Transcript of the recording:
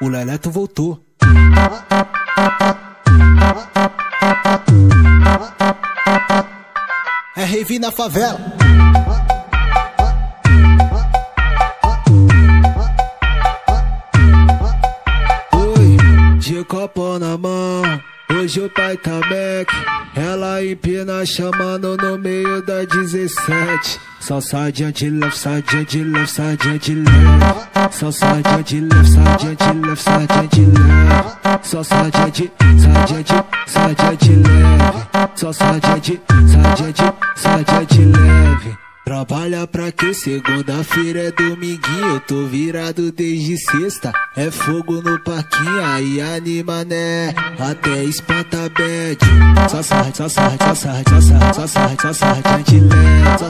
o Leleto voltou. É rave na favela. Oi, de copo na mão. Hoje o pai tá Mac, ela empina chamando no meio da 17. Só sai de left, sai de left, sai de left. Só sai de left, sai de left, sai de left. Só sai de, sai de, sai de leve. Só sai de, sai de, sai de leve. Trabalha pra que segunda-feira é dominguinho Eu tô virado desde sexta. É fogo no parquinho Aí anima né? Até espanta bad. Só sarra, só sarra, só sarra, só sarra, só só